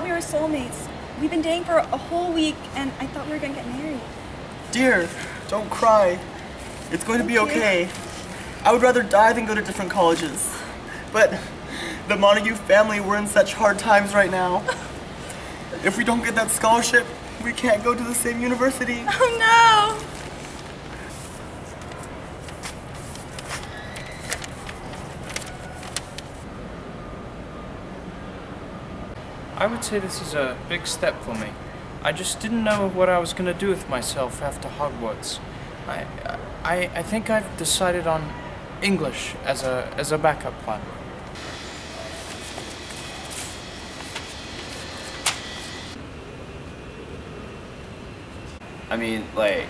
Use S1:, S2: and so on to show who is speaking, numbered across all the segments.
S1: thought we were soulmates. We've been dating for a whole week, and I thought we were gonna get married.
S2: Dear, don't cry. It's going to be okay. I would rather die than go to different colleges. But the Montague family, we're in such hard times right now. If we don't get that scholarship, we can't go to the same university.
S1: Oh no!
S3: I would say this is a big step for me. I just didn't know what I was gonna do with myself after Hogwarts. I, I, I think I've decided on English as a, as a backup plan.
S4: I mean, like,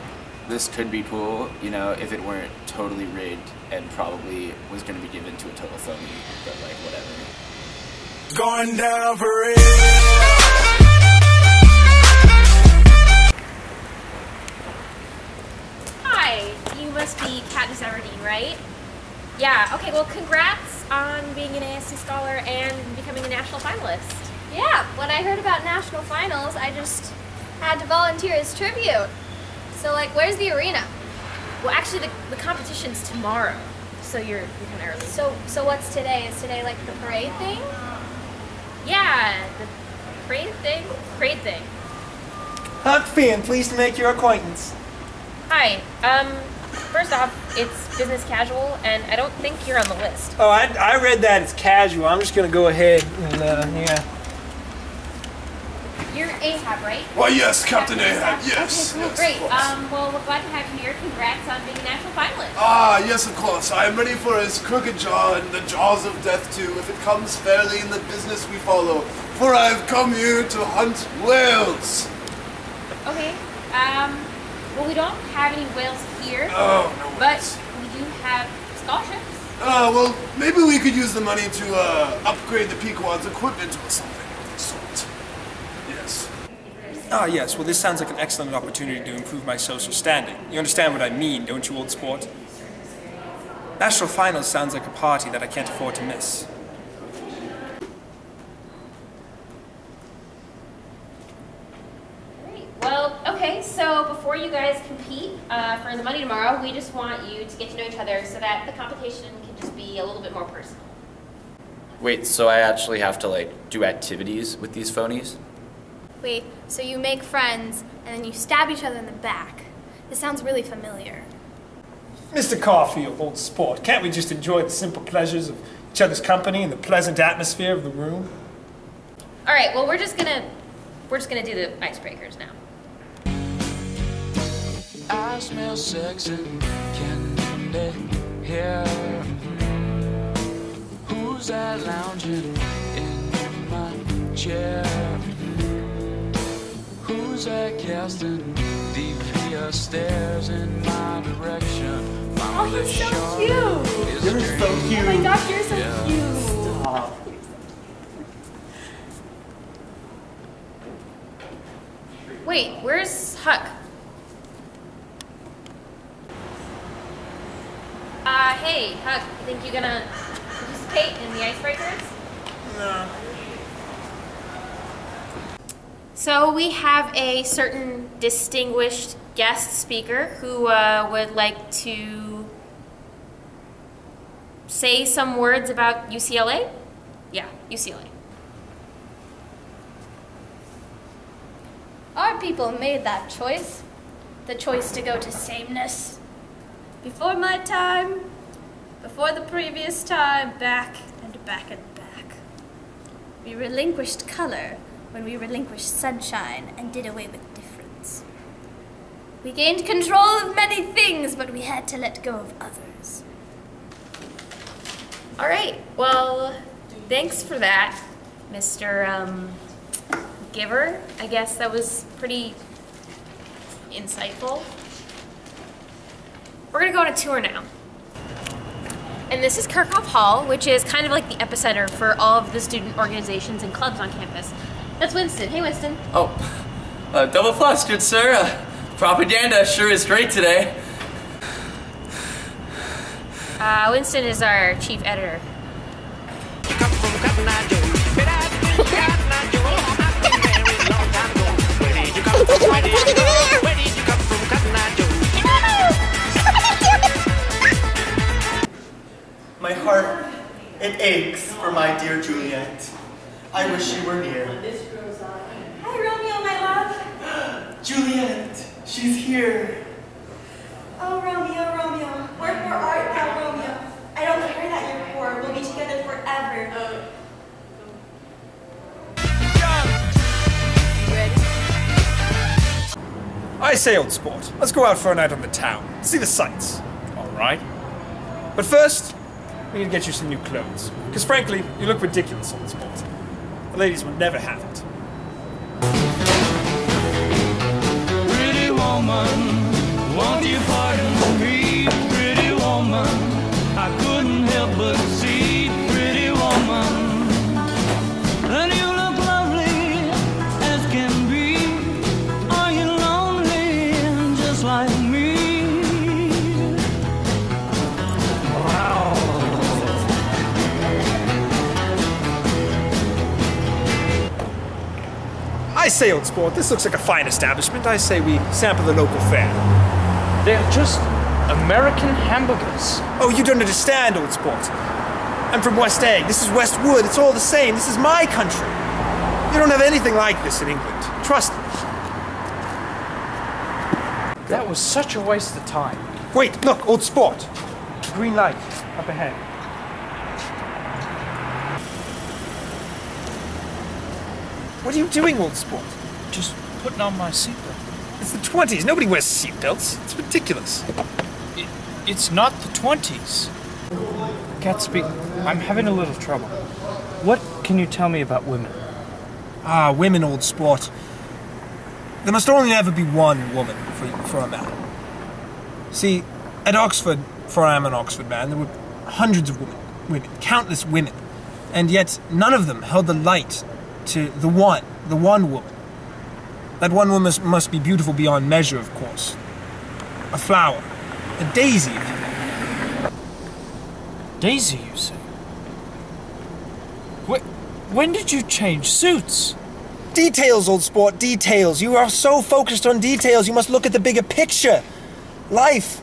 S4: this could be cool, you know, if it weren't totally rigged and probably was going to be given to a total phony, but like, whatever.
S5: Going down for real.
S6: Hi, you must be Katniss Everdeen, right? Yeah, okay, well, congrats on being an ASC scholar and becoming a national finalist.
S7: Yeah, when I heard about national finals, I just had to volunteer as tribute. So, like, where's the arena?
S6: Well, actually, the, the competition's tomorrow, so you're, you're kind of early.
S7: So, so what's today? Is today like the parade thing?
S6: Yeah, the parade thing? Parade thing.
S8: Huck Finn, pleased to make your acquaintance.
S6: Hi, um, first off, it's business casual, and I don't think you're on the list.
S8: Oh, I, I read that it's casual. I'm just gonna go ahead and, uh, yeah.
S6: You're Ahab, right?
S5: Why, yes, Captain Ahab,
S6: Okay,
S5: yes.
S6: cool,
S5: yes,
S6: great.
S5: of.
S6: Um, well, we're glad to have you here. Congrats on being a national finalist.
S5: Ah, yes, of course. I am ready for his crooked jaw and the jaws of death too, if it comes fairly in the business we follow. For I have come here to hunt whales.
S6: Okay. Um, well, we don't have any whales here,
S5: Oh, no
S6: but we do have scholarships.
S5: Ah, well, maybe we could use the money to uh, upgrade the Pequod's equipment or something of the sort. Yes.
S8: Ah, yes. Well, this sounds like an excellent opportunity to improve my social standing. You understand what I mean, don't you, old sport? National Finals sounds like a party that I can't afford to miss.
S6: Great. Well, okay. So before you guys compete uh, for the money tomorrow, we just want you to get to know each other so that the competition can just be a little bit more personal.
S4: Wait, so I actually have to, like, do activities with these phonies?
S7: Wait, so you make friends and then you stab each other in the back. This sounds really familiar.
S8: Mr. Caulfield, old sport, can't we just enjoy the simple pleasures of each other's company and the pleasant atmosphere of the room?
S6: All right. Well, we're just gonna we're just gonna do the icebreakers now.
S9: I smell sex and candy here. Who's that lounging in my chair? Who's that casting devious stares in my direction?
S1: Oh, he's so cute!
S2: You're so cute!
S1: Oh my
S2: cute.
S1: gosh, you're so
S9: Yeah.
S1: cute!
S2: Stop.
S6: Wait, where's Huck? Uh, hey, Huck. You think you're gonna participate in the icebreakers?
S8: No.
S6: So we have a certain distinguished guest speaker who uh, would like to say some words about UCLA. Yeah, UCLA.
S7: Our people made that choice. The choice to go to sameness. Before my time, before the previous time, back and back and back. We relinquished color when we relinquished sunshine and did away with difference. We gained control of many things, but we had to let go of others.
S6: All right. Well, thanks for that, Mr. Um, Giver. I guess that was pretty insightful. We're gonna go on a tour now. And this is Kerckhoff Hall, which is kind of like the epicenter for all of the student organizations and clubs on campus. That's Winston. Hey, Winston.
S4: Oh, uh, double flustered, sir. Uh, propaganda sure is great today.
S6: Uh, Winston is our chief editor.
S9: My heart,
S2: it aches for my dear Juliet. I wish you were near.
S1: Hi, Romeo, my love.
S2: Juliet, she's here.
S1: Oh, Romeo, Romeo. Wherefore art thou, Romeo? I don't care that you're poor. We'll be together forever. Oh.
S8: I say, old sport, let's go out for a night on the town, see the sights.
S3: All right.
S8: But first, we need to get you some new clothes. Because frankly, you look ridiculous, old sport. The ladies will never have it.
S9: Pretty woman, won't you pardon me? Pretty woman,
S8: Old sport, this looks like a fine establishment. I say we sample the local fare.
S3: They're just American hamburgers.
S8: Oh, you don't understand, old sport. I'm from West Egg. This is Westwood. It's all the same. This is my country. You don't have anything like this in England. Trust me.
S3: That was such a waste of time.
S8: Wait, look, old sport. Green light up ahead. What are you doing, old sport?
S3: Just putting on my seatbelt.
S8: It's the 20s. Nobody wears seatbelts. It's ridiculous.
S3: It, it's not the 20s. Gatsby, I'm having a little trouble. What can you tell me about women?
S8: Ah, women, old sport. There must only ever be one woman for, for a man. See, at Oxford, for I am an Oxford man, there were hundreds of women, women, countless women, and yet none of them held the light to the one, the one woman. That one woman must, must be beautiful beyond measure, of course. A flower, a daisy, if you will.
S3: Daisy, you say? Wh- when did you change suits?
S8: Details, old sport, details. You are so focused on details, you must look at the bigger picture. Life.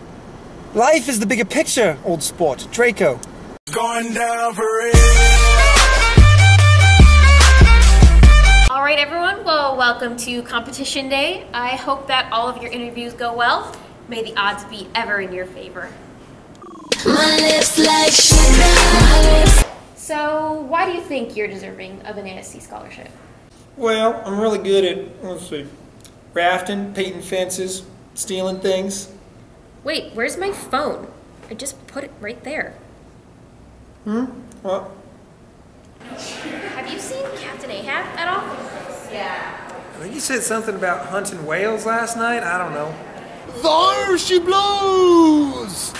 S8: Life is the bigger picture, old sport. Draco.
S5: Going down for it.
S6: Right, everyone. Well, welcome to competition day. I hope that all of your interviews go well. May the odds be ever in your favor.
S10: Like.
S6: So, why do you think you're deserving of an ASC scholarship?
S8: Well, I'm really good at, let's see, rafting, painting fences, stealing things.
S6: Wait, where's my phone? I just put it right there. Hmm?
S8: Well,
S6: Have you seen Captain Ahab at all?
S8: I think you said something about hunting whales last night. I don't know.
S5: There she blows!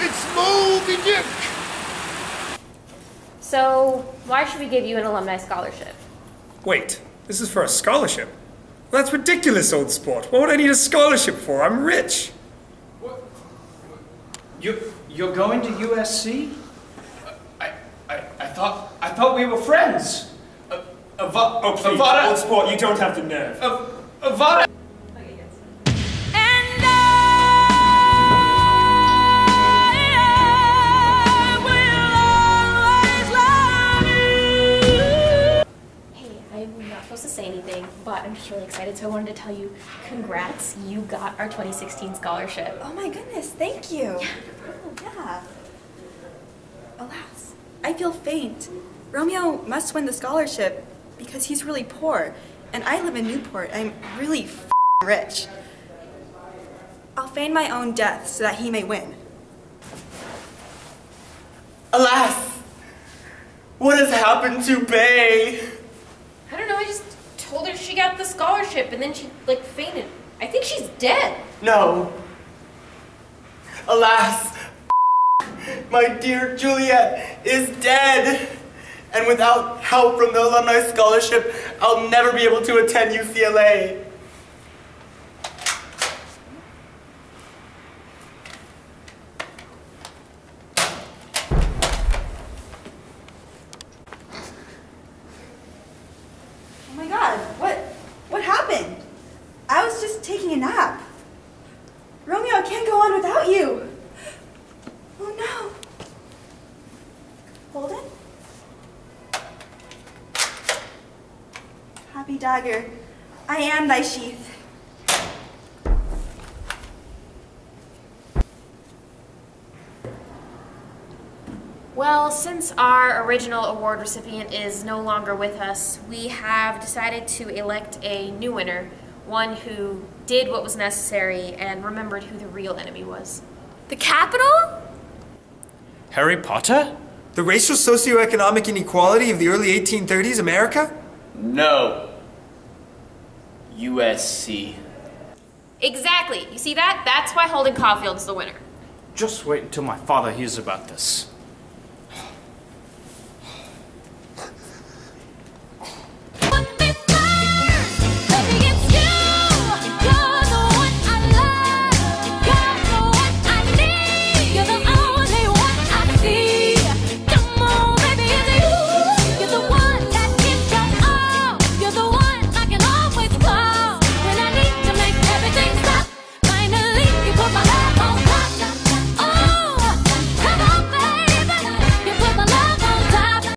S5: It's Moby Dick!
S6: So, why should we give you an alumni scholarship?
S8: Wait, this is for a scholarship? That's ridiculous, old sport. What would I need a scholarship for? I'm rich. What?
S3: You, you're going to USC? Thought we were friends. Uh, Ava-
S8: Oh, please,
S3: Avada-
S8: old sport, you don't have the nerve.
S3: Av- Avada-
S10: I will always love you.
S6: Hey, I'm not supposed to say anything, but I'm just really excited, so I wanted to tell you congrats, you got our 2016 scholarship.
S1: Oh my goodness, thank you. Yeah. Alas, I feel faint. Romeo must win the scholarship because he's really poor, and I live in Newport. I'm really f- rich. I'll feign my own death so that he may win.
S2: Alas! What has happened to Bay?
S6: I don't know, I just told her she got the scholarship and then she, like, fainted. I think she's dead.
S2: No. Alas, my dear Juliet is dead. And without help from the alumni scholarship, I'll never be able to attend UCLA.
S1: Oh my god, what what happened? I was just taking a nap. Romeo, I can't go on without you. Oh no. happy dagger, I am thy sheath.
S6: Well, since our original award recipient is no longer with us, we have decided to elect a new winner, one who did what was necessary and remembered who the real enemy was.
S7: The capital?
S3: Harry Potter?
S11: The racial socioeconomic inequality of the early 1830s America?
S4: No. USC.
S6: Exactly. You see that? That's why Holden Caulfield's the winner.
S3: Just wait until my father hears about this.